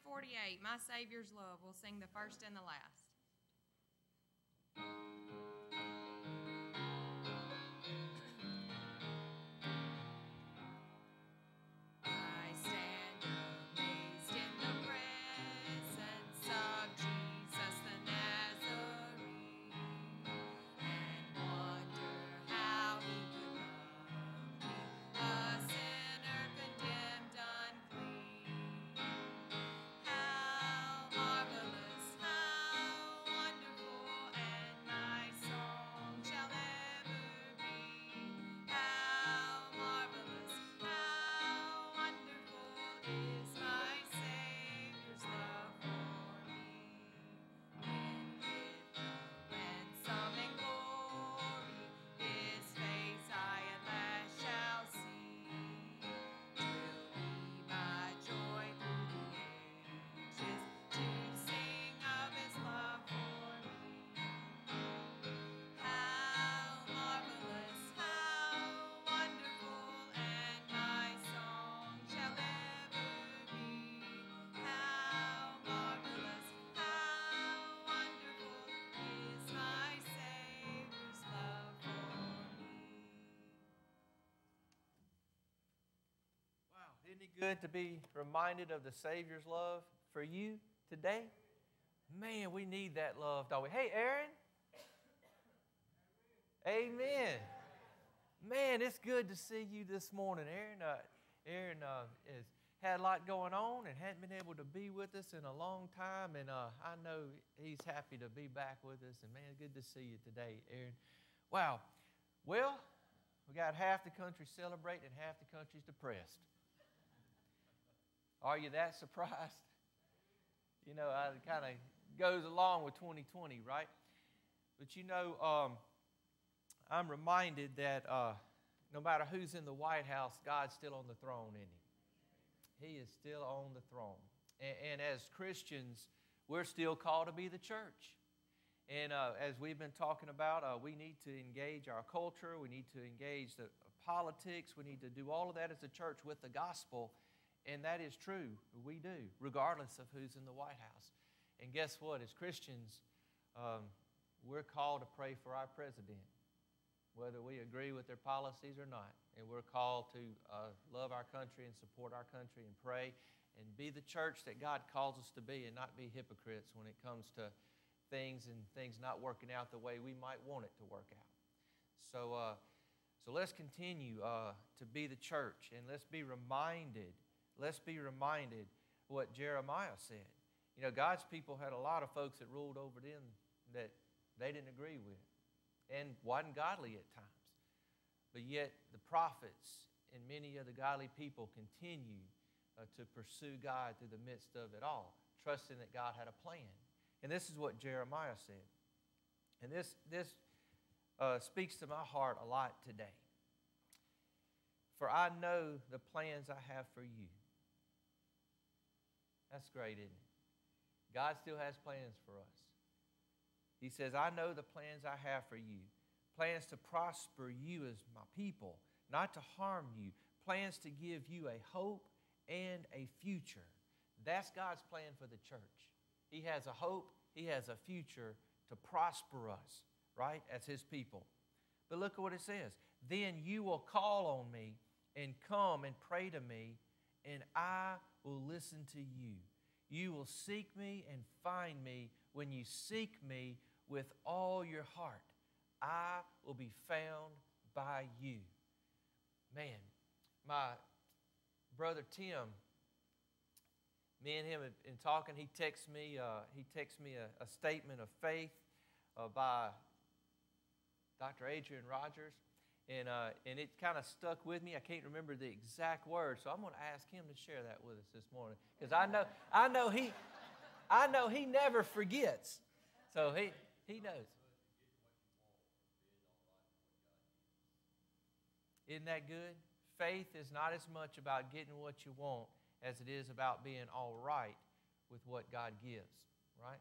348, My Savior's Love. We'll sing the first and the last. Good to be reminded of the Savior's love for you today? Man, we need that love, don't we? Hey, Aaron. Amen. Man, it's good to see you this morning, Aaron. Uh, Aaron uh, has had a lot going on and hadn't been able to be with us in a long time, and uh, I know he's happy to be back with us. And man, good to see you today, Aaron. Wow. Well, we got half the country celebrating and half the country's depressed. Are you that surprised? You know, it kind of goes along with 2020, right? But you know, um, I'm reminded that uh, no matter who's in the White House, God's still on the throne, isn't He? He is still on the throne. And, and as Christians, we're still called to be the church. And uh, as we've been talking about, uh, we need to engage our culture, we need to engage the politics, we need to do all of that as a church with the gospel and that is true. We do, regardless of who's in the White House. And guess what? As Christians, um, we're called to pray for our president, whether we agree with their policies or not. And we're called to uh, love our country and support our country and pray and be the church that God calls us to be and not be hypocrites when it comes to things and things not working out the way we might want it to work out. So, uh, so let's continue uh, to be the church and let's be reminded let's be reminded what Jeremiah said. You know, God's people had a lot of folks that ruled over them that they didn't agree with and wasn't godly at times. But yet, the prophets and many of the godly people continued uh, to pursue God through the midst of it all, trusting that God had a plan. And this is what Jeremiah said. And this, this uh, speaks to my heart a lot today. For I know the plans I have for you that's great, isn't it? God still has plans for us. He says, I know the plans I have for you plans to prosper you as my people, not to harm you, plans to give you a hope and a future. That's God's plan for the church. He has a hope, He has a future to prosper us, right, as His people. But look at what it says. Then you will call on me and come and pray to me, and I will listen to you. You will seek me and find me when you seek me with all your heart. I will be found by you. Man, my brother Tim, me and him in talking, he texts me, uh, he texts me a, a statement of faith uh, by Dr. Adrian Rogers and, uh, and it kind of stuck with me. I can't remember the exact words, so I'm going to ask him to share that with us this morning because I know, I know he, I know he never forgets. So he, he knows. Isn't that good? Faith is not as much about getting what you want as it is about being all right with what God gives, right?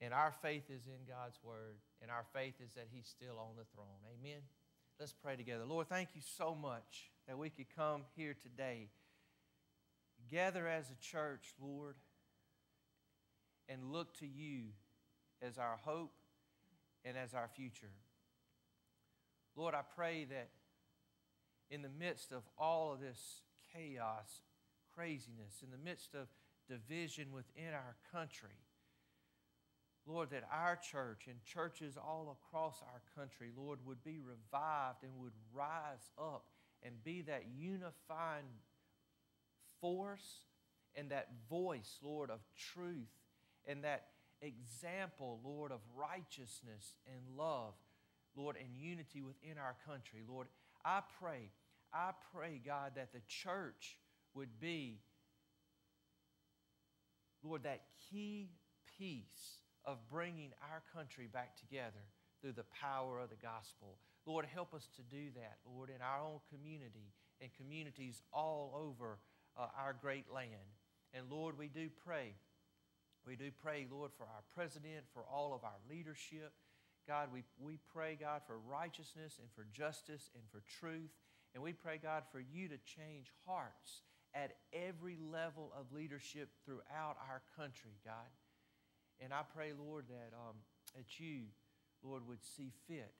And our faith is in God's Word, and our faith is that He's still on the throne. Amen. Let's pray together. Lord, thank you so much that we could come here today, gather as a church, Lord, and look to you as our hope and as our future. Lord, I pray that in the midst of all of this chaos, craziness, in the midst of division within our country, Lord, that our church and churches all across our country, Lord, would be revived and would rise up and be that unifying force and that voice, Lord, of truth and that example, Lord, of righteousness and love, Lord, and unity within our country. Lord, I pray, I pray, God, that the church would be, Lord, that key piece of bringing our country back together through the power of the gospel. Lord, help us to do that, Lord, in our own community and communities all over uh, our great land. And Lord, we do pray. We do pray, Lord, for our president, for all of our leadership. God, we, we pray, God, for righteousness and for justice and for truth. And we pray, God, for you to change hearts at every level of leadership throughout our country, God. And I pray, Lord, that, um, that you, Lord, would see fit,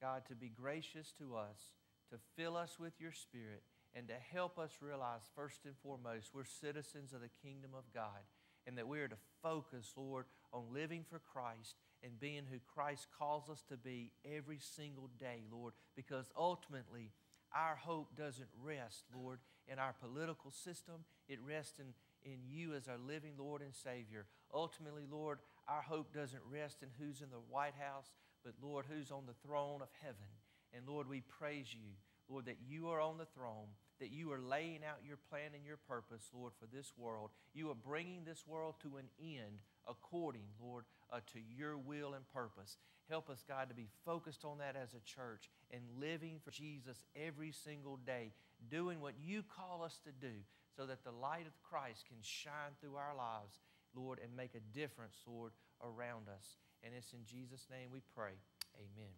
God, to be gracious to us, to fill us with your Spirit, and to help us realize, first and foremost, we're citizens of the kingdom of God, and that we are to focus, Lord, on living for Christ and being who Christ calls us to be every single day, Lord, because ultimately, our hope doesn't rest, Lord, in our political system. It rests in, in you as our living Lord and Savior. Ultimately, Lord, our hope doesn't rest in who's in the White House, but Lord, who's on the throne of heaven. And Lord, we praise you, Lord, that you are on the throne, that you are laying out your plan and your purpose, Lord, for this world. You are bringing this world to an end according, Lord, uh, to your will and purpose. Help us, God, to be focused on that as a church and living for Jesus every single day, doing what you call us to do so that the light of Christ can shine through our lives, Lord, and make a difference, Lord, around us. And it's in Jesus' name we pray. Amen.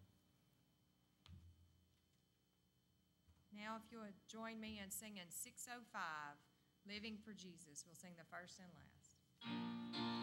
Now, if you would join me in singing 605, Living for Jesus. We'll sing the first and last.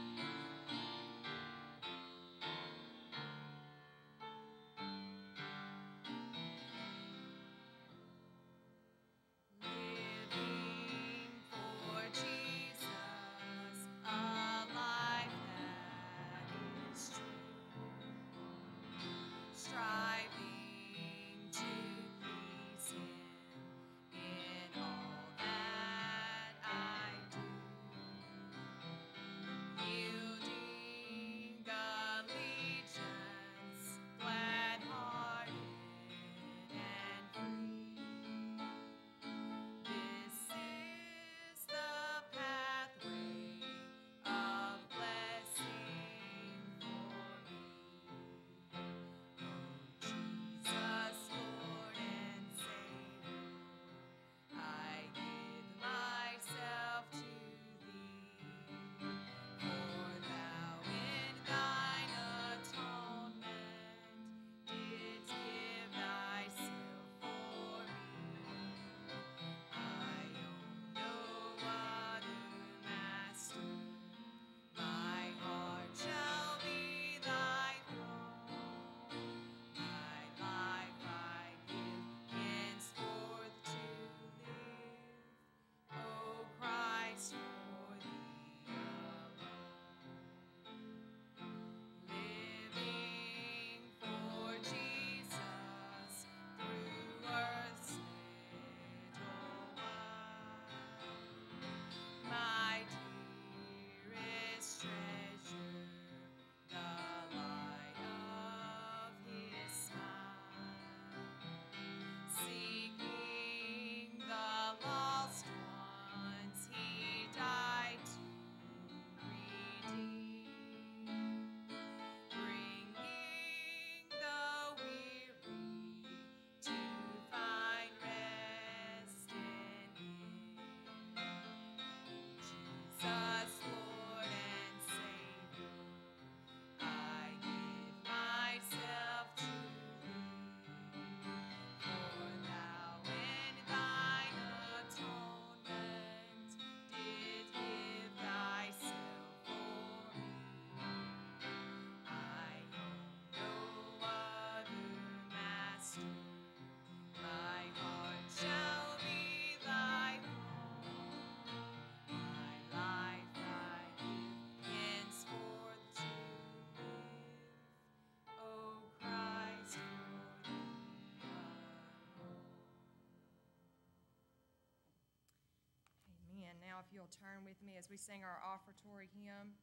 Now, if you'll turn with me as we sing our offertory hymn.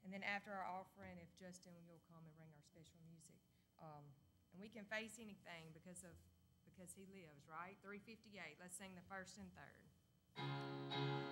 And then after our offering, if Justin, you'll come and bring our special music. Um, and we can face anything because of because he lives, right? 358. Let's sing the first and third.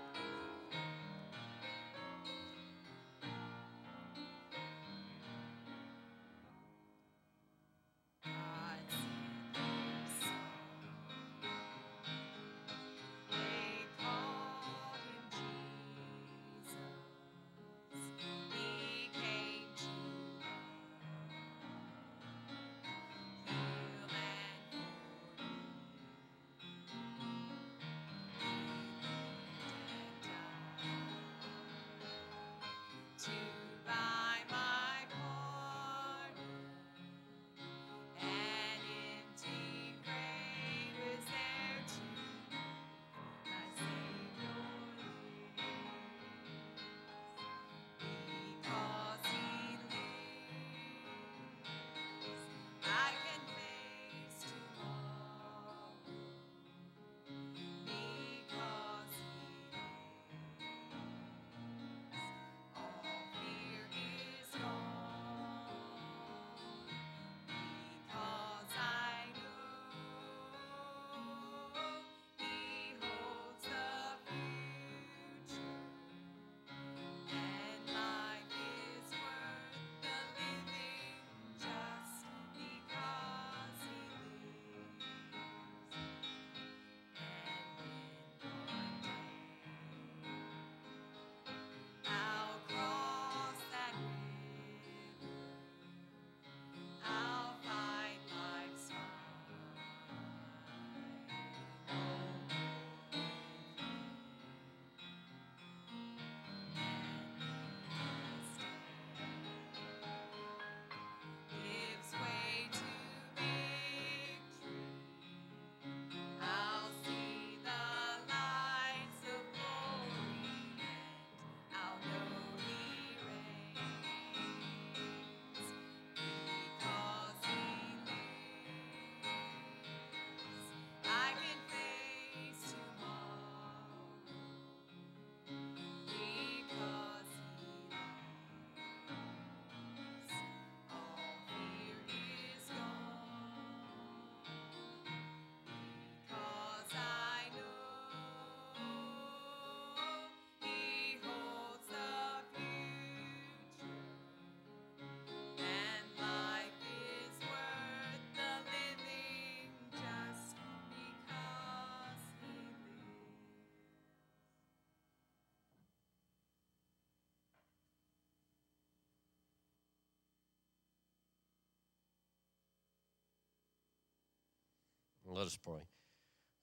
Let us pray.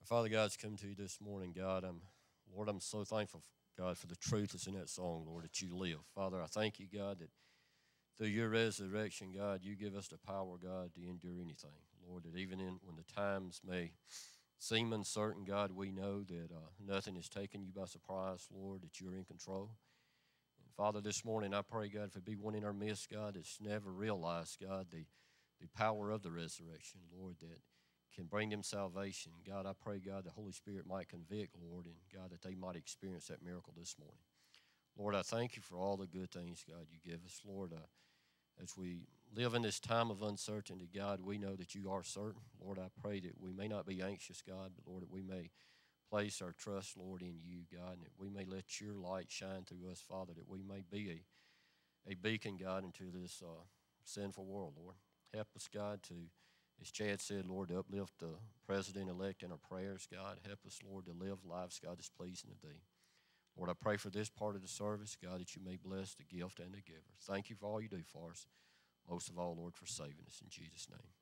Father God's come to you this morning, God. I'm, Lord, I'm so thankful, God, for the truth that's in that song, Lord, that you live. Father, I thank you, God, that through your resurrection, God, you give us the power, God, to endure anything. Lord, that even in when the times may seem uncertain, God, we know that uh, nothing is taking you by surprise, Lord, that you're in control. And Father, this morning I pray, God, if it be one in our midst, God, that's never realized, God, the, the power of the resurrection, Lord, that can bring them salvation. God, I pray, God, the Holy Spirit might convict, Lord, and God, that they might experience that miracle this morning. Lord, I thank you for all the good things, God, you give us. Lord, uh, as we live in this time of uncertainty, God, we know that you are certain. Lord, I pray that we may not be anxious, God, but Lord, that we may place our trust, Lord, in you, God, and that we may let your light shine through us, Father, that we may be a, a beacon, God, into this uh, sinful world, Lord. Help us, God, to as Chad said, Lord, to uplift the president elect in our prayers, God. Help us, Lord, to live lives, God, that's pleasing to thee. Lord, I pray for this part of the service, God, that you may bless the gift and the giver. Thank you for all you do for us. Most of all, Lord, for saving us. In Jesus' name.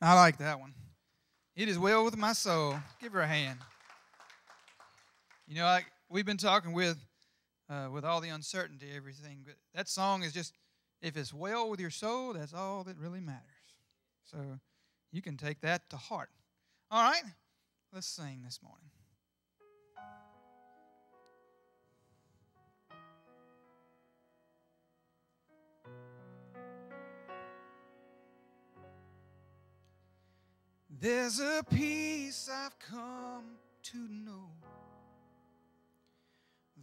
I like that one. It is well with my soul. Give her a hand. You know, like we've been talking with uh, with all the uncertainty, everything, but that song is just if it's well with your soul, that's all that really matters. So you can take that to heart. All right, let's sing this morning. There's a peace I've come to know.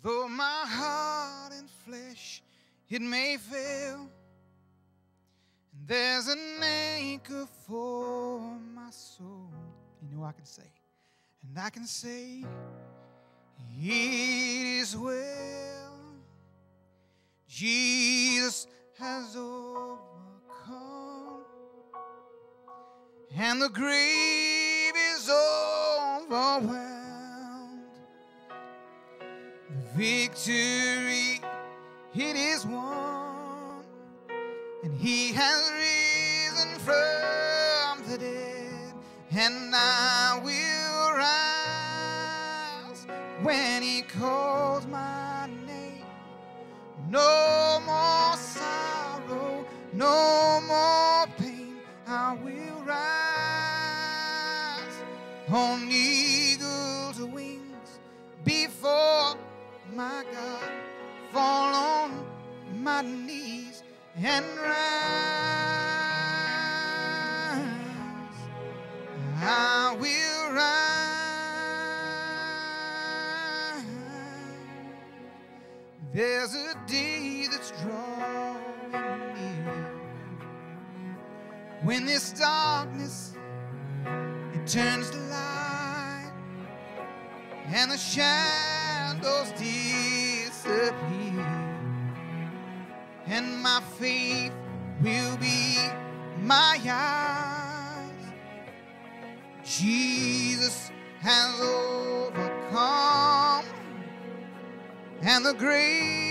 Though my heart and flesh it may fail, and there's an anchor for my soul. You know I can say, and I can say, it is well. Jesus has overcome and the grave is overwhelmed. The victory, it is won, and He has risen from the dead, and I will rise when He calls my name. No more sorrow, no on eagle's wings before my God. Fall on my knees and shadows disappear. And my faith will be my eyes. Jesus has overcome. And the grave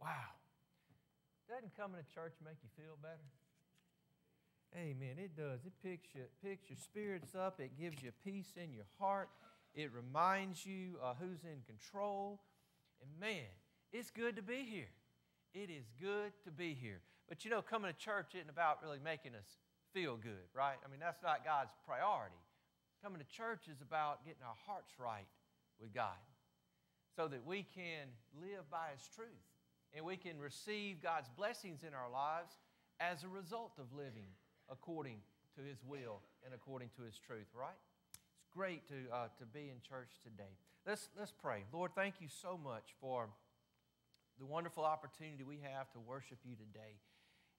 Wow. Doesn't coming to church make you feel better? Amen. It does. It picks, you, picks your spirits up. It gives you peace in your heart. It reminds you uh, who's in control. And man, it's good to be here. It is good to be here. But you know, coming to church isn't about really making us feel good, right? I mean, that's not God's priority. Coming to church is about getting our hearts right with God so that we can live by His truth and we can receive God's blessings in our lives as a result of living according to His will and according to His truth, right? It's great to, uh, to be in church today. Let's, let's pray. Lord, thank you so much for the wonderful opportunity we have to worship you today.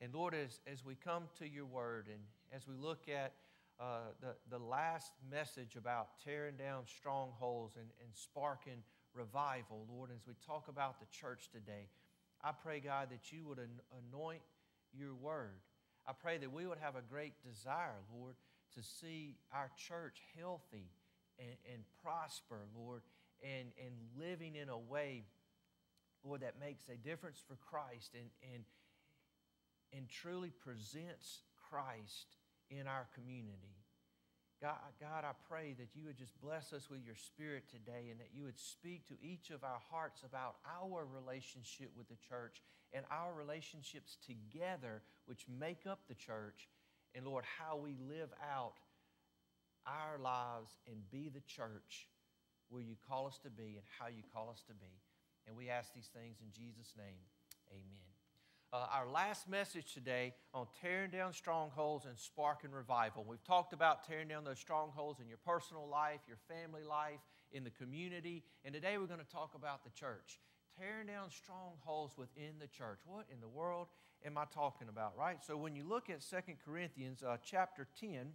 And Lord, as, as we come to your word and as we look at uh, the, the last message about tearing down strongholds and, and sparking revival, Lord, as we talk about the church today, I pray, God, that you would anoint your word. I pray that we would have a great desire, Lord, to see our church healthy and, and prosper, Lord, and, and living in a way, Lord, that makes a difference for Christ and, and, and truly presents Christ in our community. God, God, I pray that you would just bless us with your spirit today and that you would speak to each of our hearts about our relationship with the church and our relationships together, which make up the church, and Lord, how we live out our lives and be the church where you call us to be and how you call us to be. And we ask these things in Jesus' name. Amen uh, our last message today on tearing down strongholds and sparking revival. We've talked about tearing down those strongholds in your personal life, your family life, in the community, and today we're going to talk about the church. Tearing down strongholds within the church. What in the world am I talking about, right? So when you look at Second Corinthians uh, chapter 10,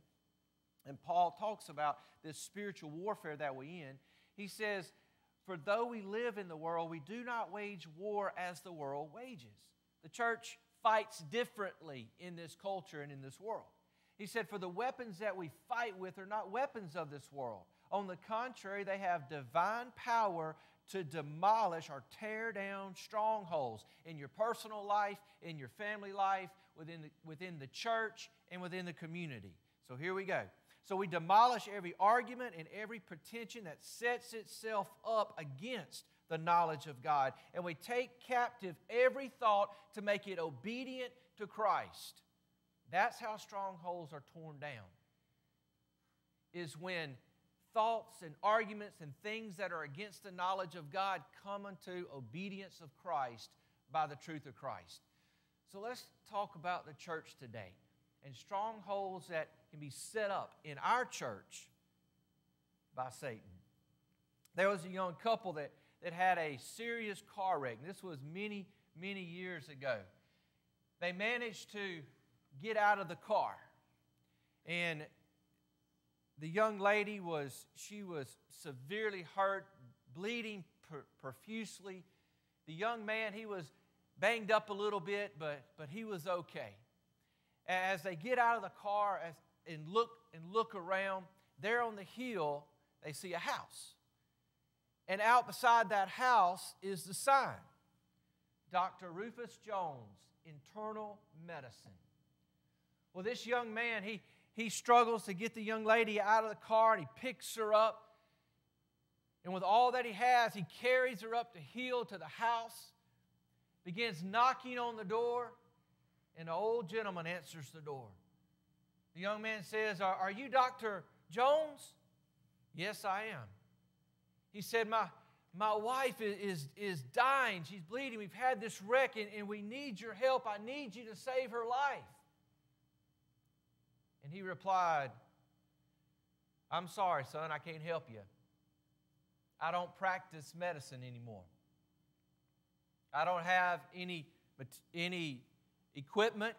and Paul talks about this spiritual warfare that we're in, he says, For though we live in the world, we do not wage war as the world wages. The church fights differently in this culture and in this world. He said, For the weapons that we fight with are not weapons of this world. On the contrary, they have divine power to demolish or tear down strongholds in your personal life, in your family life, within the, within the church, and within the community. So here we go. So we demolish every argument and every pretension that sets itself up against the knowledge of God. And we take captive every thought to make it obedient to Christ. That's how strongholds are torn down. Is when thoughts and arguments and things that are against the knowledge of God come unto obedience of Christ by the truth of Christ. So let's talk about the church today and strongholds that can be set up in our church by Satan. There was a young couple that that had a serious car wreck. This was many, many years ago. They managed to get out of the car. And the young lady was, she was severely hurt, bleeding profusely. The young man, he was banged up a little bit, but, but he was okay. As they get out of the car as, and, look, and look around, there on the hill, they see a house. And out beside that house is the sign Dr. Rufus Jones, Internal Medicine. Well, this young man, he, he struggles to get the young lady out of the car and he picks her up. And with all that he has, he carries her up the hill to the house, begins knocking on the door, and the old gentleman answers the door. The young man says, Are, are you Dr. Jones? Yes, I am. He said, My, my wife is, is dying. She's bleeding. We've had this wreck, and, and we need your help. I need you to save her life. And he replied, I'm sorry, son, I can't help you. I don't practice medicine anymore. I don't have any, any equipment.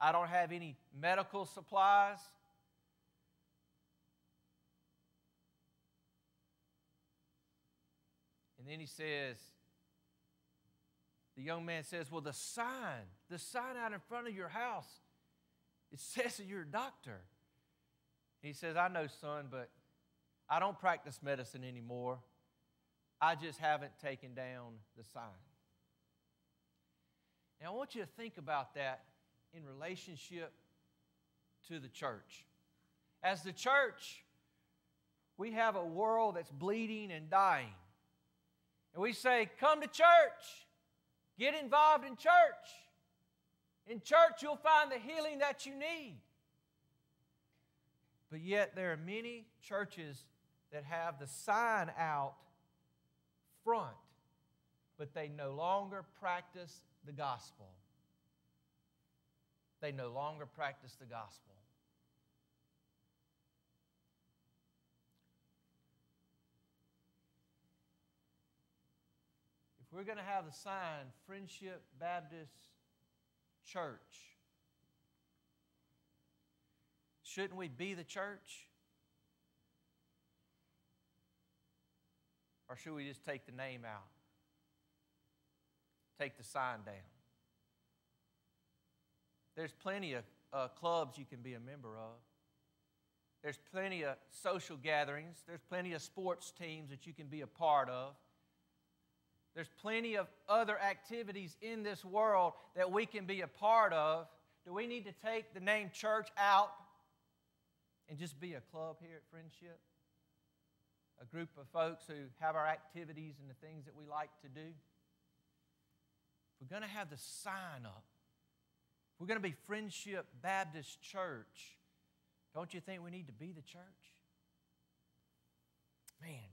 I don't have any medical supplies. And then he says, the young man says, Well, the sign, the sign out in front of your house, it says that you're a doctor. He says, I know, son, but I don't practice medicine anymore. I just haven't taken down the sign. Now, I want you to think about that in relationship to the church. As the church, we have a world that's bleeding and dying. And we say, Come to church, get involved in church. In church, you'll find the healing that you need. But yet, there are many churches that have the sign out front, but they no longer practice the gospel. They no longer practice the gospel. If we're going to have the sign Friendship Baptist Church, shouldn't we be the church? Or should we just take the name out? Take the sign down? There's plenty of uh, clubs you can be a member of. There's plenty of social gatherings. There's plenty of sports teams that you can be a part of. There's plenty of other activities in this world that we can be a part of. Do we need to take the name church out and just be a club here at Friendship? A group of folks who have our activities and the things that we like to do? If we're going to have the sign up, if we're going to be Friendship Baptist Church, don't you think we need to be the church? Man,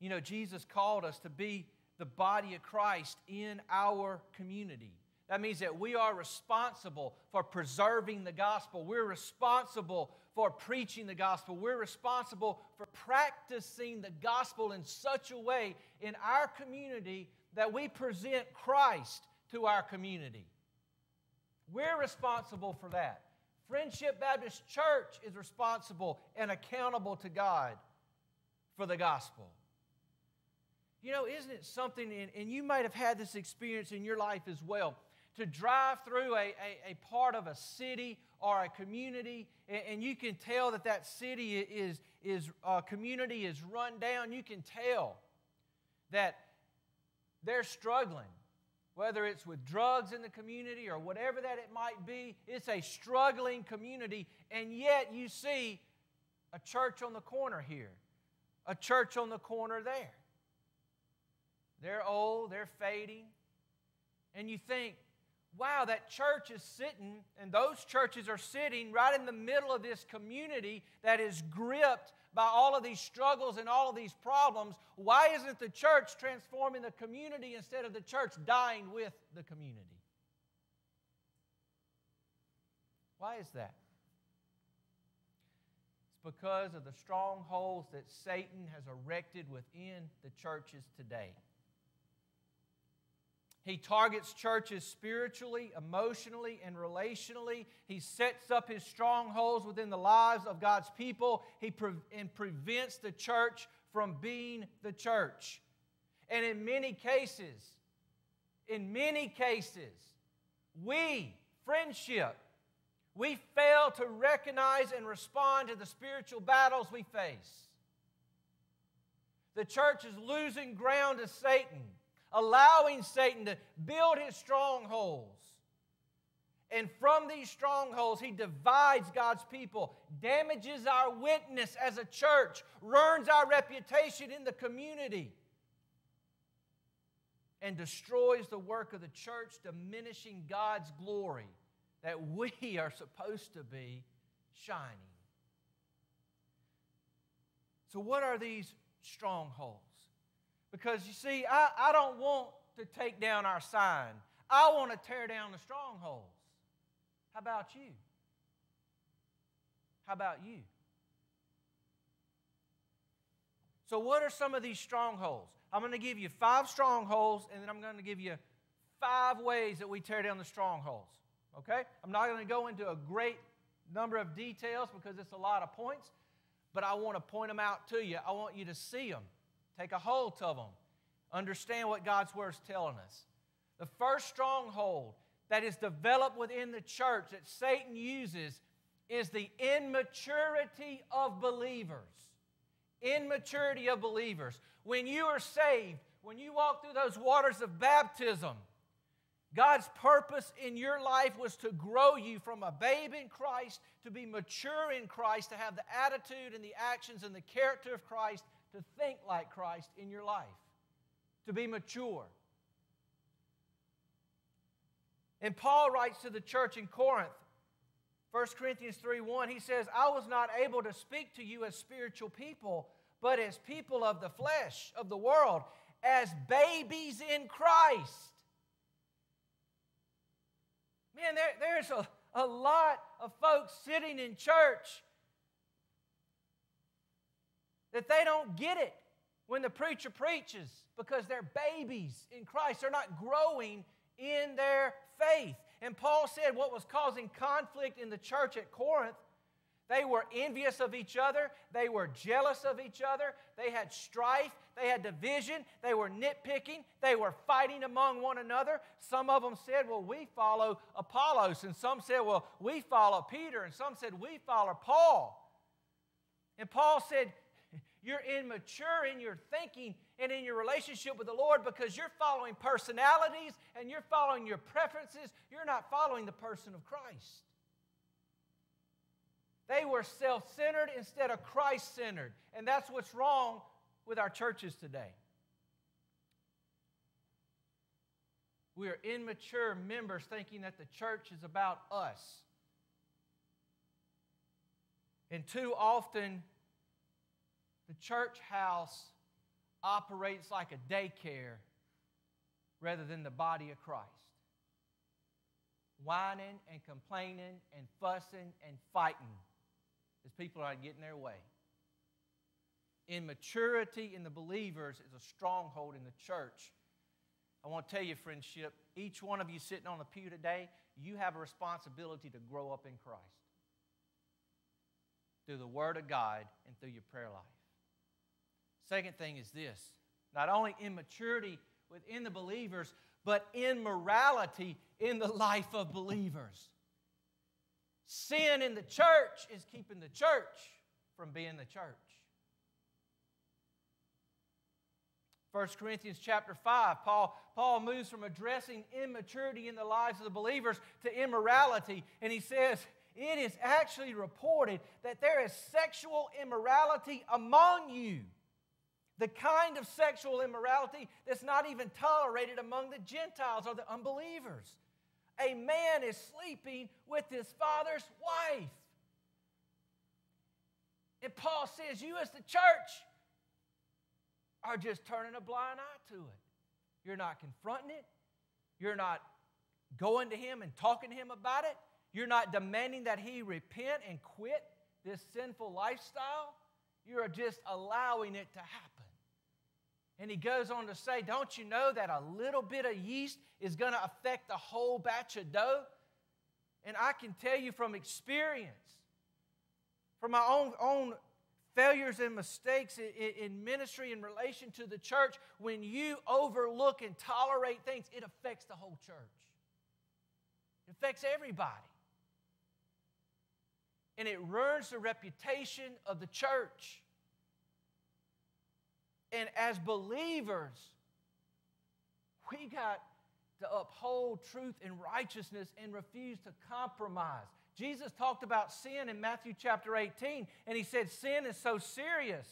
you know, Jesus called us to be the body of Christ in our community. That means that we are responsible for preserving the gospel. We're responsible for preaching the gospel. We're responsible for practicing the gospel in such a way in our community that we present Christ to our community. We're responsible for that. Friendship Baptist Church is responsible and accountable to God for the gospel. You know, isn't it something, and, you might have had this experience in your life as well, to drive through a, a, a part of a city or a community, and, and, you can tell that that city is, is uh, community is run down. You can tell that they're struggling, whether it's with drugs in the community or whatever that it might be. It's a struggling community, and yet you see a church on the corner here, a church on the corner there. They're old, they're fading. And you think, wow, that church is sitting, and those churches are sitting right in the middle of this community that is gripped by all of these struggles and all of these problems. Why isn't the church transforming the community instead of the church dying with the community? Why is that? It's because of the strongholds that Satan has erected within the churches today. He targets churches spiritually, emotionally, and relationally. He sets up his strongholds within the lives of God's people. He pre- and prevents the church from being the church. And in many cases, in many cases, we, friendship, we fail to recognize and respond to the spiritual battles we face. The church is losing ground to Satan allowing Satan to build his strongholds. And from these strongholds, he divides God's people, damages our witness as a church, ruins our reputation in the community, and destroys the work of the church, diminishing God's glory that we are supposed to be shining. So, what are these strongholds? Because you see, I, I don't want to take down our sign, I want to tear down the strongholds. How about you? How about you? So, what are some of these strongholds? I'm going to give you five strongholds, and then I'm going to give you five ways that we tear down the strongholds. Okay? I'm not going to go into a great number of details because it's a lot of points, but I want to point them out to you. I want you to see them. Take a hold of them. Understand what God's Word is telling us. The first stronghold that is developed within the church that Satan uses is the immaturity of believers. Immaturity of believers. When you are saved, when you walk through those waters of baptism, God's purpose in your life was to grow you from a babe in Christ to be mature in Christ, to have the attitude and the actions and the character of Christ, to think like Christ in your life, to be mature. And Paul writes to the church in Corinth, 1 Corinthians 3 1, he says, I was not able to speak to you as spiritual people, but as people of the flesh, of the world, as babies in Christ. Man, there, there's a, a lot of folks sitting in church that they don't get it when the preacher preaches because they're babies in Christ. They're not growing in their faith. And Paul said what was causing conflict in the church at Corinth they were envious of each other. They were jealous of each other. They had strife. They had division. They were nitpicking. They were fighting among one another. Some of them said, Well, we follow Apollos. And some said, Well, we follow Peter. And some said, We follow Paul. And Paul said, You're immature in your thinking and in your relationship with the Lord because you're following personalities and you're following your preferences. You're not following the person of Christ. They were self centered instead of Christ centered. And that's what's wrong with our churches today. We are immature members thinking that the church is about us. And too often, the church house operates like a daycare rather than the body of Christ. Whining and complaining and fussing and fighting as people are getting their way. Immaturity in the believers is a stronghold in the church. I want to tell you, friendship, each one of you sitting on the pew today, you have a responsibility to grow up in Christ through the Word of God and through your prayer life. Second thing is this not only immaturity within the believers, but immorality in the life of believers. Sin in the church is keeping the church from being the church. 1 Corinthians chapter 5, Paul, Paul moves from addressing immaturity in the lives of the believers to immorality. And he says, It is actually reported that there is sexual immorality among you. The kind of sexual immorality that's not even tolerated among the Gentiles or the unbelievers a man is sleeping with his father's wife. And Paul says, You as the church are just turning a blind eye to it. You're not confronting it. You're not going to him and talking to him about it. You're not demanding that he repent and quit this sinful lifestyle. You are just allowing it to happen. And he goes on to say, Don't you know that a little bit of yeast is going to affect the whole batch of dough? And I can tell you from experience, from my own, own failures and mistakes in, in ministry in relation to the church, when you overlook and tolerate things, it affects the whole church. It affects everybody. And it ruins the reputation of the church. And as believers, we got to uphold truth and righteousness and refuse to compromise. Jesus talked about sin in Matthew chapter 18, and he said, Sin is so serious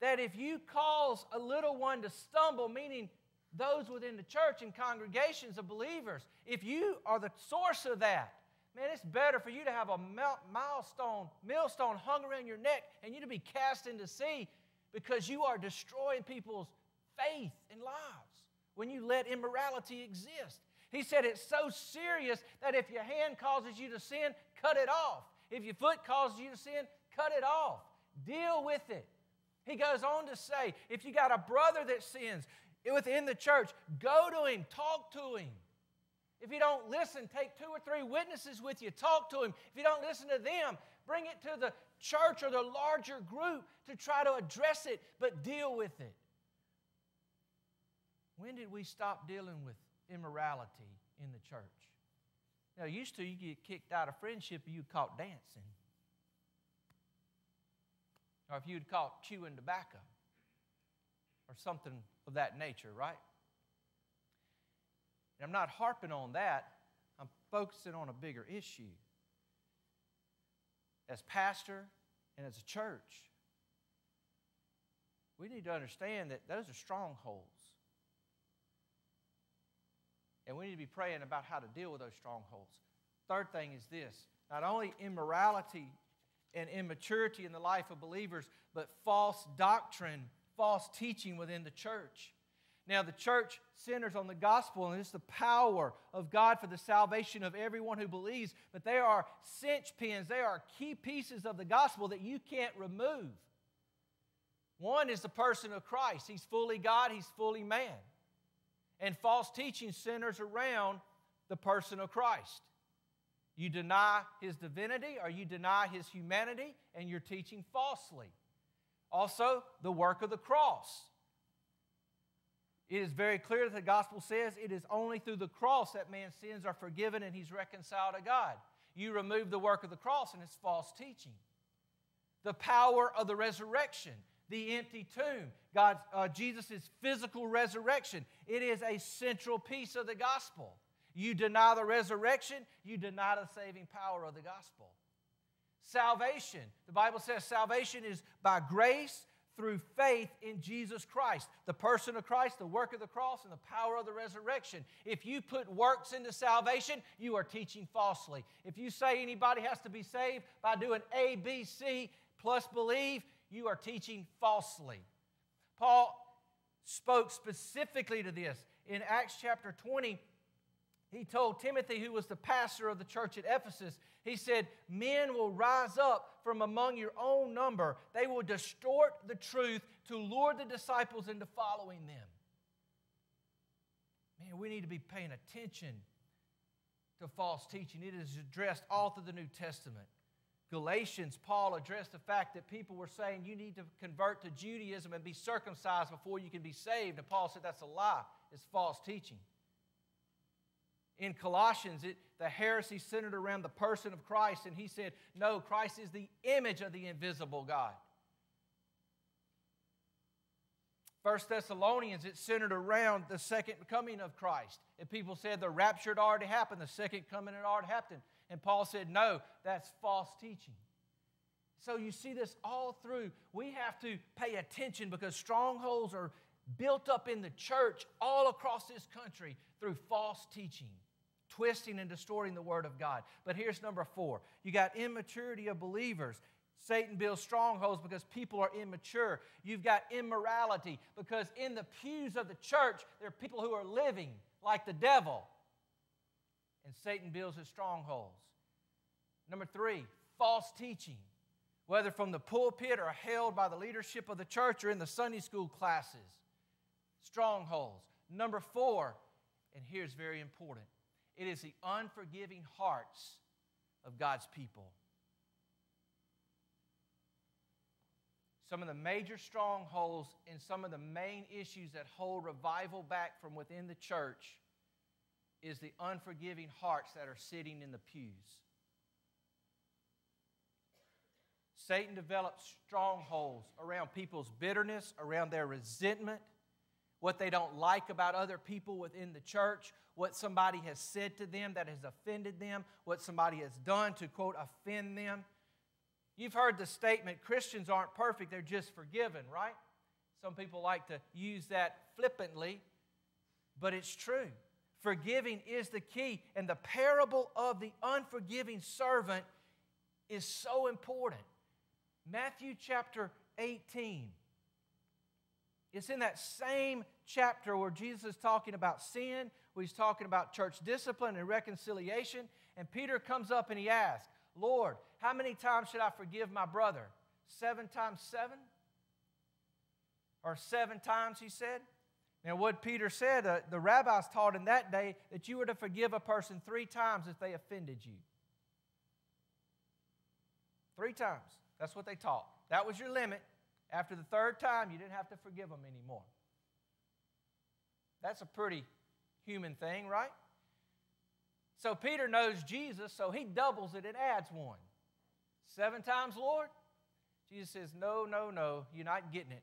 that if you cause a little one to stumble, meaning those within the church and congregations of believers, if you are the source of that, Man, it's better for you to have a milestone, millstone hung around your neck and you to be cast into sea because you are destroying people's faith and lives when you let immorality exist. He said it's so serious that if your hand causes you to sin, cut it off. If your foot causes you to sin, cut it off. Deal with it. He goes on to say if you got a brother that sins within the church, go to him, talk to him. If you don't listen, take two or three witnesses with you, talk to him. If you don't listen to them, bring it to the church or the larger group to try to address it, but deal with it. When did we stop dealing with immorality in the church? Now, used to you get kicked out of friendship, if you caught dancing. or if you'd call it chewing tobacco, or something of that nature, right? And I'm not harping on that, I'm focusing on a bigger issue. As pastor and as a church, we need to understand that those are strongholds. And we need to be praying about how to deal with those strongholds. Third thing is this not only immorality and immaturity in the life of believers, but false doctrine, false teaching within the church. Now, the church centers on the gospel, and it's the power of God for the salvation of everyone who believes. But there are cinch pins, they are key pieces of the gospel that you can't remove. One is the person of Christ. He's fully God, he's fully man. And false teaching centers around the person of Christ. You deny his divinity or you deny his humanity, and you're teaching falsely. Also, the work of the cross. It is very clear that the gospel says it is only through the cross that man's sins are forgiven and he's reconciled to God. You remove the work of the cross and it's false teaching. The power of the resurrection, the empty tomb, God, uh, Jesus' physical resurrection, it is a central piece of the gospel. You deny the resurrection, you deny the saving power of the gospel. Salvation, the Bible says salvation is by grace through faith in Jesus Christ, the person of Christ, the work of the cross, and the power of the resurrection. If you put works into salvation, you are teaching falsely. If you say anybody has to be saved by doing A, B, C plus believe, you are teaching falsely. Paul spoke specifically to this in Acts chapter 20 he told Timothy, who was the pastor of the church at Ephesus, he said, Men will rise up from among your own number. They will distort the truth to lure the disciples into following them. Man, we need to be paying attention to false teaching. It is addressed all through the New Testament. Galatians, Paul addressed the fact that people were saying you need to convert to Judaism and be circumcised before you can be saved. And Paul said that's a lie, it's false teaching. In Colossians, it, the heresy centered around the person of Christ, and he said, No, Christ is the image of the invisible God. First Thessalonians, it centered around the second coming of Christ. And people said the rapture had already happened, the second coming had already happened. And Paul said, No, that's false teaching. So you see this all through. We have to pay attention because strongholds are built up in the church all across this country through false teaching twisting and distorting the Word of God. But here's number four you got immaturity of believers. Satan builds strongholds because people are immature. You've got immorality because in the pews of the church, there are people who are living like the devil. And Satan builds his strongholds. Number three, false teaching, whether from the pulpit or held by the leadership of the church or in the Sunday school classes. Strongholds. Number four, and here's very important it is the unforgiving hearts of God's people. Some of the major strongholds and some of the main issues that hold revival back from within the church is the unforgiving hearts that are sitting in the pews. Satan develops strongholds around people's bitterness, around their resentment, what they don't like about other people within the church, what somebody has said to them that has offended them, what somebody has done to, quote, offend them. You've heard the statement Christians aren't perfect, they're just forgiven, right? Some people like to use that flippantly, but it's true. Forgiving is the key, and the parable of the unforgiving servant is so important. Matthew chapter 18 it's in that same chapter where Jesus is talking about sin, where he's talking about church discipline and reconciliation. And Peter comes up and he asks, Lord, how many times should I forgive my brother? Seven times seven? Or seven times, he said? Now, what Peter said, uh, the rabbis taught in that day that you were to forgive a person three times if they offended you. Three times. That's what they taught. That was your limit. After the third time, you didn't have to forgive them anymore. That's a pretty human thing, right? So Peter knows Jesus, so he doubles it and adds one. Seven times, Lord? Jesus says, No, no, no, you're not getting it.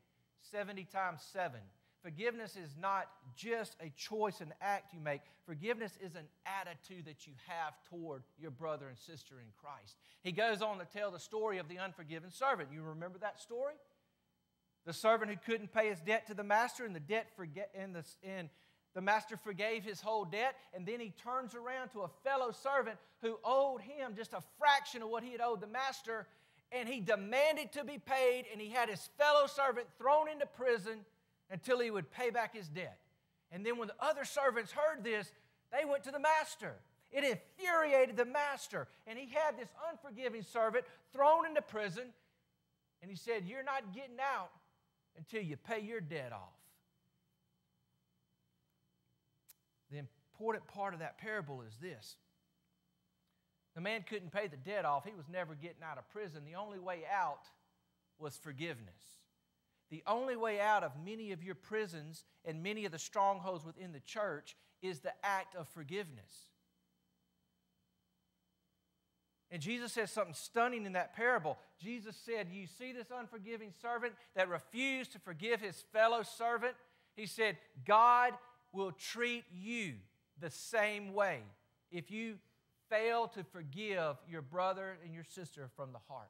70 times 7. Forgiveness is not just a choice, an act you make. Forgiveness is an attitude that you have toward your brother and sister in Christ. He goes on to tell the story of the unforgiven servant. You remember that story? The servant who couldn't pay his debt to the master, and the debt forget, and the, and the master forgave his whole debt, and then he turns around to a fellow servant who owed him just a fraction of what he had owed the master, and he demanded to be paid, and he had his fellow servant thrown into prison until he would pay back his debt. And then when the other servants heard this, they went to the master. It infuriated the master. And he had this unforgiving servant thrown into prison. And he said, You're not getting out until you pay your debt off. The important part of that parable is this the man couldn't pay the debt off, he was never getting out of prison. The only way out was forgiveness. The only way out of many of your prisons and many of the strongholds within the church is the act of forgiveness. And Jesus says something stunning in that parable. Jesus said, You see this unforgiving servant that refused to forgive his fellow servant? He said, God will treat you the same way if you fail to forgive your brother and your sister from the heart.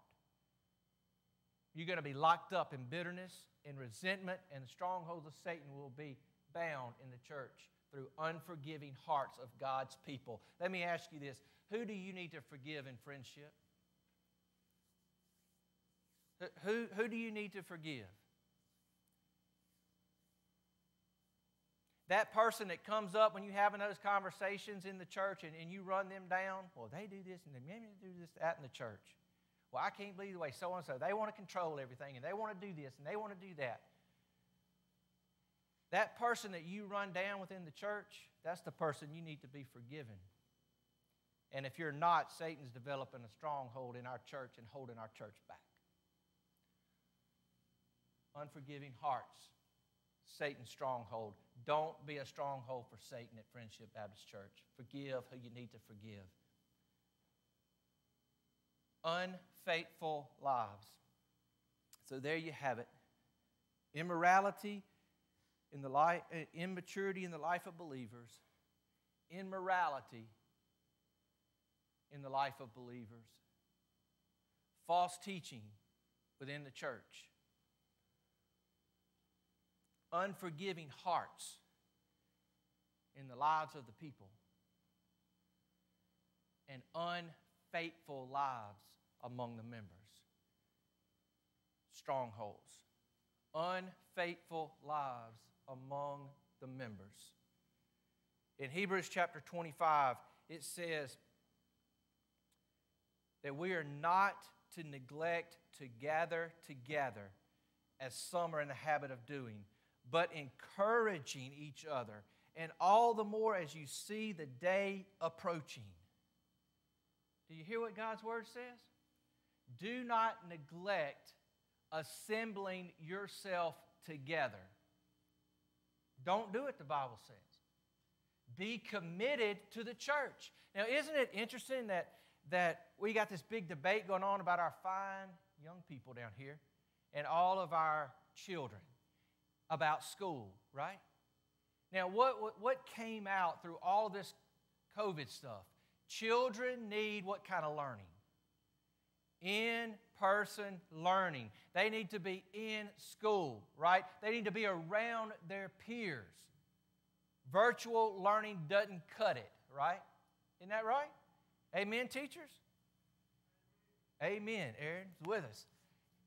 You're going to be locked up in bitterness and resentment, and the strongholds of Satan will be bound in the church through unforgiving hearts of God's people. Let me ask you this who do you need to forgive in friendship? Who, who do you need to forgive? That person that comes up when you're having those conversations in the church and, and you run them down, well, they do this and they maybe do this, that in the church. Well, I can't believe the way so and so, they want to control everything and they want to do this and they want to do that. That person that you run down within the church, that's the person you need to be forgiven. And if you're not, Satan's developing a stronghold in our church and holding our church back. Unforgiving hearts, Satan's stronghold. Don't be a stronghold for Satan at Friendship Baptist Church. Forgive who you need to forgive. Unfaithful lives. So there you have it. Immorality in the life, uh, immaturity in the life of believers, immorality in the life of believers, false teaching within the church, unforgiving hearts in the lives of the people, and unfaithful lives among the members. Strongholds. Unfaithful lives among the members. In Hebrews chapter 25, it says that we are not to neglect to gather together as some are in the habit of doing, but encouraging each other, and all the more as you see the day approaching. Do you hear what God's word says? Do not neglect assembling yourself together. Don't do it, the Bible says. Be committed to the church. Now, isn't it interesting that, that we got this big debate going on about our fine young people down here and all of our children about school, right? Now, what, what, what came out through all this COVID stuff? Children need what kind of learning? In person learning. They need to be in school, right? They need to be around their peers. Virtual learning doesn't cut it, right? Isn't that right? Amen, teachers? Amen. Aaron's with us.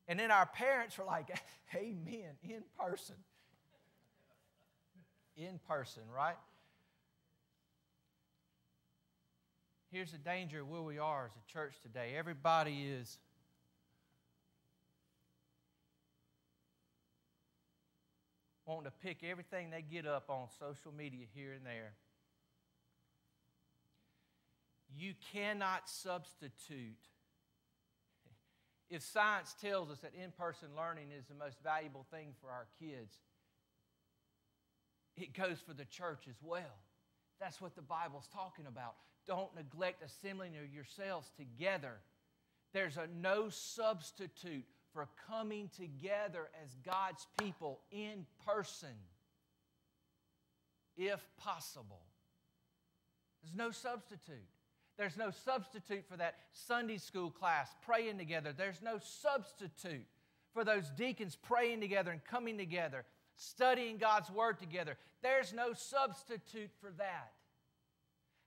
And then our parents were like, Amen, in person. In person, right? Here's the danger of where we are as a church today. Everybody is wanting to pick everything they get up on social media here and there. You cannot substitute. If science tells us that in person learning is the most valuable thing for our kids, it goes for the church as well. That's what the Bible's talking about. Don't neglect assembling yourselves together. There's a no substitute for coming together as God's people in person, if possible. There's no substitute. There's no substitute for that Sunday school class praying together. There's no substitute for those deacons praying together and coming together, studying God's Word together. There's no substitute for that.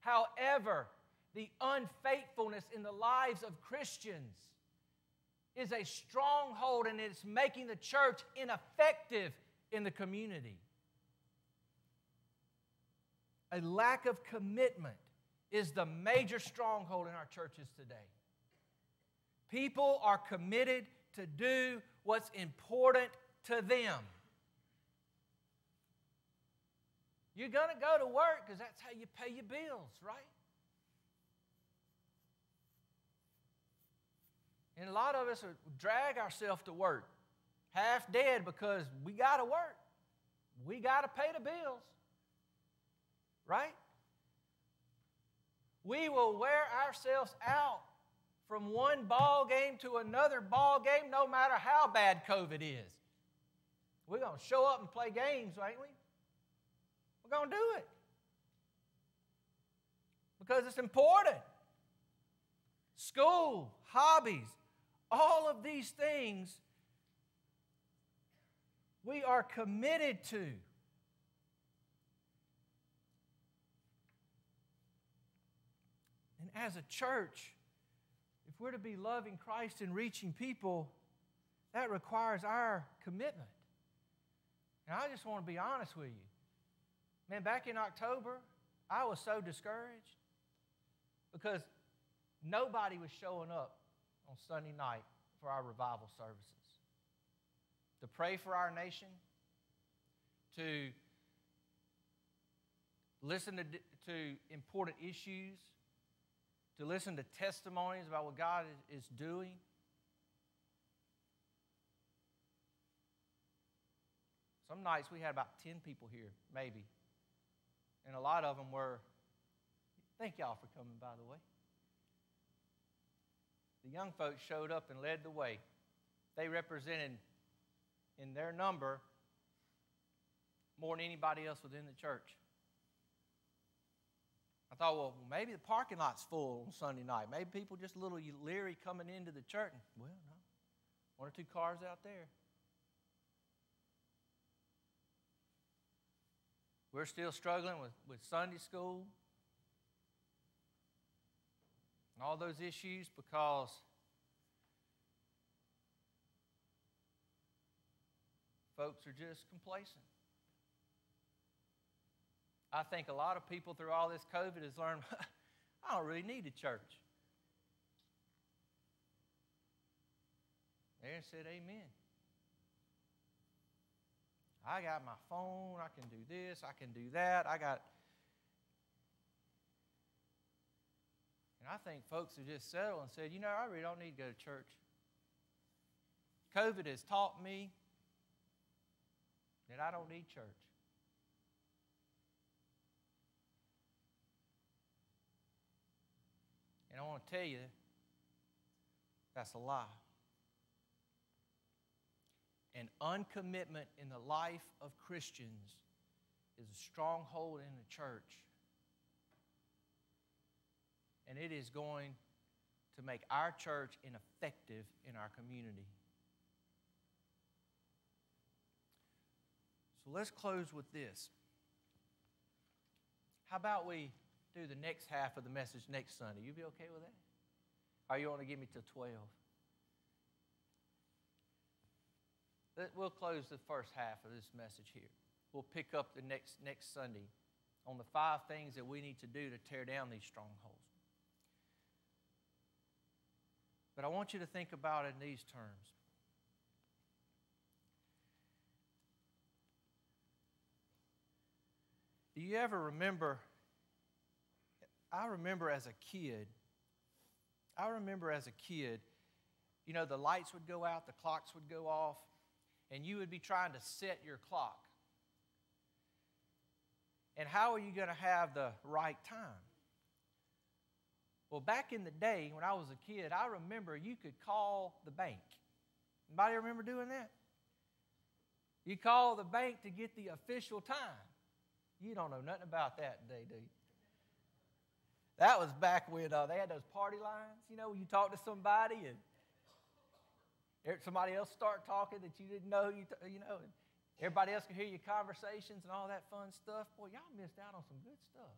However, the unfaithfulness in the lives of Christians is a stronghold and it's making the church ineffective in the community. A lack of commitment is the major stronghold in our churches today. People are committed to do what's important to them. You're going to go to work because that's how you pay your bills, right? And a lot of us drag ourselves to work half dead because we got to work. We got to pay the bills. Right? We will wear ourselves out from one ball game to another ball game no matter how bad COVID is. We're going to show up and play games, ain't we? We're going to do it. Because it's important. School, hobbies, all of these things we are committed to. And as a church, if we're to be loving Christ and reaching people, that requires our commitment. And I just want to be honest with you. Man, back in October, I was so discouraged because nobody was showing up on Sunday night for our revival services. To pray for our nation, to listen to, to important issues, to listen to testimonies about what God is, doing. Some nights we had about 10 people here, maybe. And a lot of them were, thank y'all for coming, by the way the young folks showed up and led the way. They represented, in their number, more than anybody else within the church. I thought, well, maybe the parking lot's full on Sunday night. Maybe people just a little leery coming into the church. Well, no. One or two cars out there. We're still struggling with, with Sunday school and all those issues because folks are just complacent. I think a lot of people through all this COVID has learned I don't really need a church. Aaron said, Amen. I got my phone, I can do this, I can do that, I got And I think folks have just settled and said, you know, I really don't need to go to church. COVID has taught me that I don't need church. And I want to tell you, that's a lie. An uncommitment in the life of Christians is a stronghold in the church and it is going to make our church ineffective in our community. So let's close with this. How about we do the next half of the message next Sunday? You be okay with that? Or you want to give me to 12? We'll close the first half of this message here. We'll pick up the next, next Sunday on the five things that we need to do to tear down these strongholds. But I want you to think about it in these terms. Do you ever remember? I remember as a kid, I remember as a kid, you know, the lights would go out, the clocks would go off, and you would be trying to set your clock. And how are you going to have the right time? Well, back in the day when I was a kid, I remember you could call the bank Anybody remember doing that? You call the bank to get the official time. You don't know nothing about that today, do you? That was back when uh, they had those party lines, you know, when you talk to somebody and somebody else start talking that you didn't know, you, t- you know, and everybody else can hear your conversations and all that fun stuff. Boy, y'all missed out on some good stuff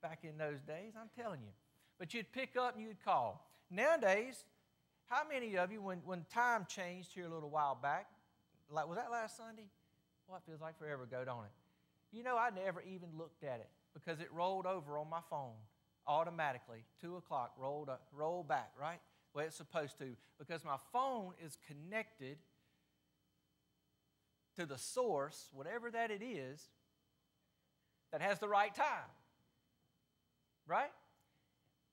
back in those days, I'm telling you. But you'd pick up and you'd call. Nowadays, how many of you, when, when time changed here a little while back, like was that last Sunday? Well, it feels like forever ago, don't it? You know, I never even looked at it because it rolled over on my phone automatically. Two o'clock rolled up, rolled back, right? Where it's supposed to, because my phone is connected to the source, whatever that it is, that has the right time. Right?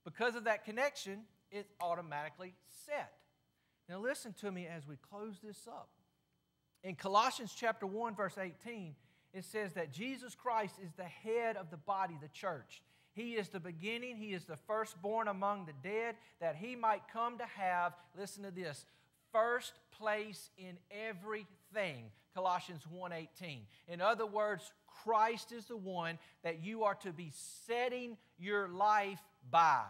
Because of that connection, it's automatically set. Now, listen to me as we close this up. In Colossians chapter 1, verse 18, it says that Jesus Christ is the head of the body, the church. He is the beginning, He is the firstborn among the dead, that He might come to have, listen to this, first place in everything. Colossians 1:18. In other words, Christ is the one that you are to be setting your life by.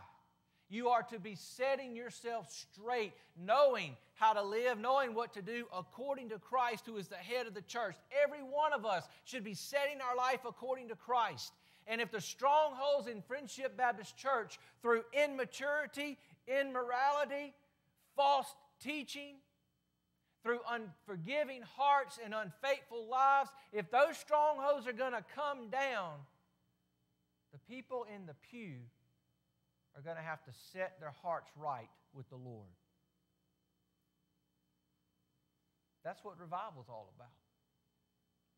You are to be setting yourself straight, knowing how to live, knowing what to do according to Christ, who is the head of the church. Every one of us should be setting our life according to Christ. And if the strongholds in Friendship Baptist Church through immaturity, immorality, false teaching, through unforgiving hearts and unfaithful lives, if those strongholds are going to come down, the people in the pew are going to have to set their hearts right with the Lord. That's what revival is all about.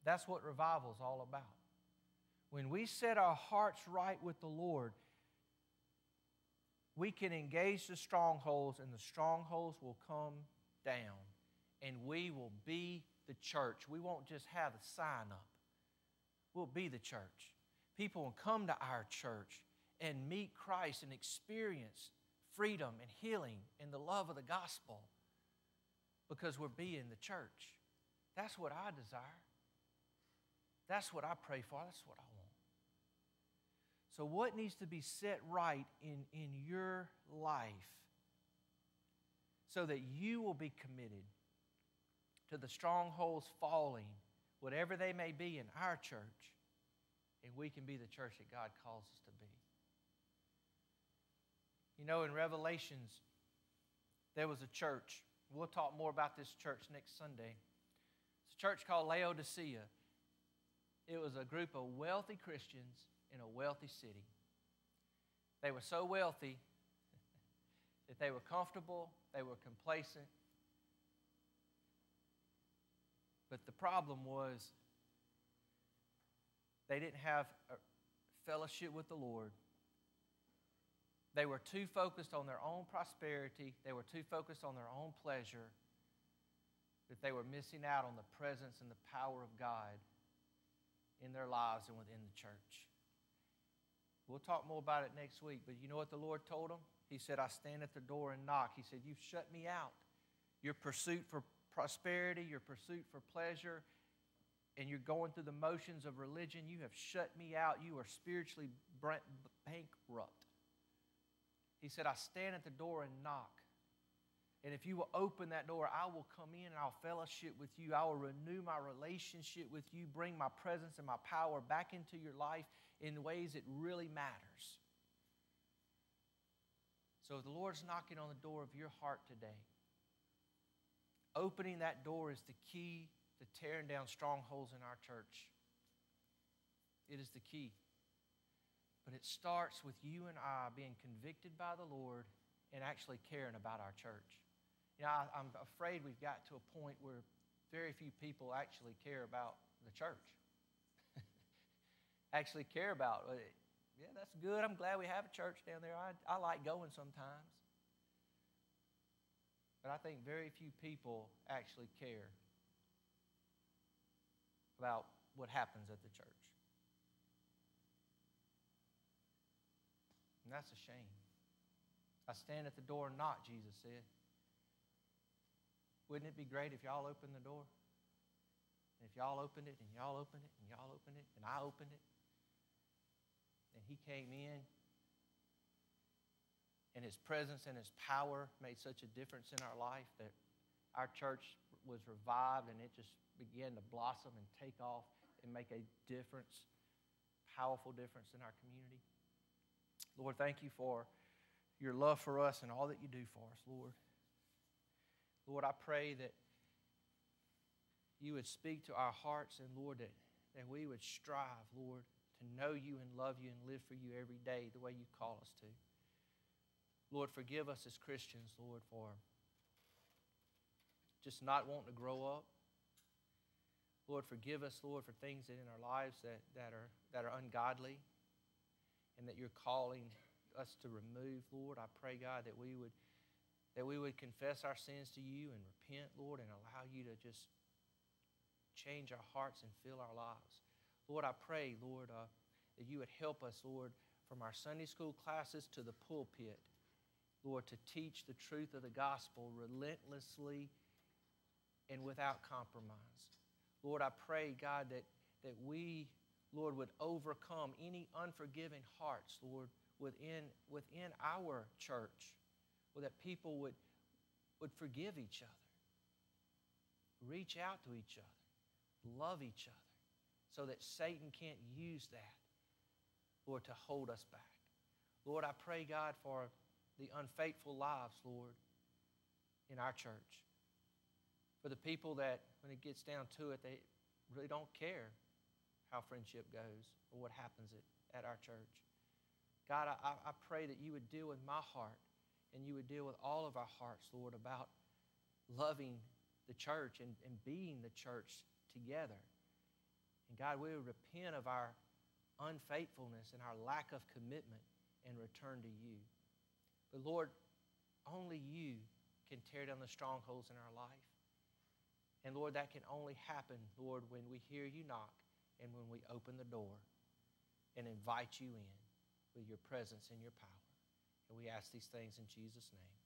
That's what revival is all about. When we set our hearts right with the Lord, we can engage the strongholds, and the strongholds will come down, and we will be the church. We won't just have a sign up, we'll be the church. People will come to our church and meet Christ and experience freedom and healing and the love of the gospel because we're being the church. That's what I desire. That's what I pray for. That's what I want. So, what needs to be set right in, in your life so that you will be committed to the strongholds falling, whatever they may be in our church, and we can be the church that God calls us to? You know, in Revelations, there was a church. We'll talk more about this church next Sunday. It's a church called Laodicea. It was a group of wealthy Christians in a wealthy city. They were so wealthy that they were comfortable, they were complacent. But the problem was they didn't have a fellowship with the Lord. They were too focused on their own prosperity, they were too focused on their own pleasure, that they were missing out on the presence and the power of God in their lives and within the church. We'll talk more about it next week, but you know what the Lord told them? He said, I stand at the door and knock. He said, You've shut me out. Your pursuit for prosperity, your pursuit for pleasure, and you're going through the motions of religion, you have shut me out. You are spiritually bankrupt. He said, I stand at the door and knock. And if you will open that door, I will come in and I'll fellowship with you. I will renew my relationship with you, bring my presence and my power back into your life in ways that really matters. So if the Lord's knocking on the door of your heart today, opening that door is the key to tearing down strongholds in our church. It is the key. But it starts with you and I being convicted by the Lord and actually caring about our church. You know, I, I'm afraid we've got to a point where very few people actually care about the church. actually care about it. Yeah, that's good. I'm glad we have a church down there. I, I like going sometimes. But I think very few people actually care about what happens at the church. And that's a shame. I stand at the door and knock, Jesus said. Wouldn't it be great if y'all opened the door? And if y'all opened it, and y'all opened it, and y'all opened it, and I opened it, and he came in, and his presence and his power made such a difference in our life that our church was revived and it just began to blossom and take off and make a difference, powerful difference in our community. Lord, thank you for your love for us and all that you do for us, Lord. Lord, I pray that you would speak to our hearts and, Lord, that, that we would strive, Lord, to know you and love you and live for you every day the way you call us to. Lord, forgive us as Christians, Lord, for just not wanting to grow up. Lord, forgive us, Lord, for things in our lives that, that, are, that are ungodly and that you're calling us to remove, Lord. I pray, God, that we would that we would confess our sins to you and repent, Lord, and allow you to just change our hearts and fill our lives. Lord, I pray, Lord, uh, that you would help us, Lord, from our Sunday school classes to the pulpit, Lord, to teach the truth of the gospel relentlessly and without compromise. Lord, I pray, God, that, that we, Lord, would overcome any unforgiving hearts, Lord, within, within our church, or that people would, would forgive each other, reach out to each other, love each other, so that Satan can't use that, Lord, to hold us back. Lord, I pray, God, for the unfaithful lives, Lord, in our church for the people that, when it gets down to it, they really don't care how friendship goes or what happens at, at our church. God, I, I pray that you would deal with my heart and you would deal with all of our hearts, Lord, about loving the church and, and being the church together. And God, we would repent of our unfaithfulness and our lack of commitment and return to you. But Lord, only you can tear down the strongholds in our life. And Lord, that can only happen, Lord, when we hear you knock and when we open the door and invite you in with your presence and your power. And we ask these things in Jesus' name.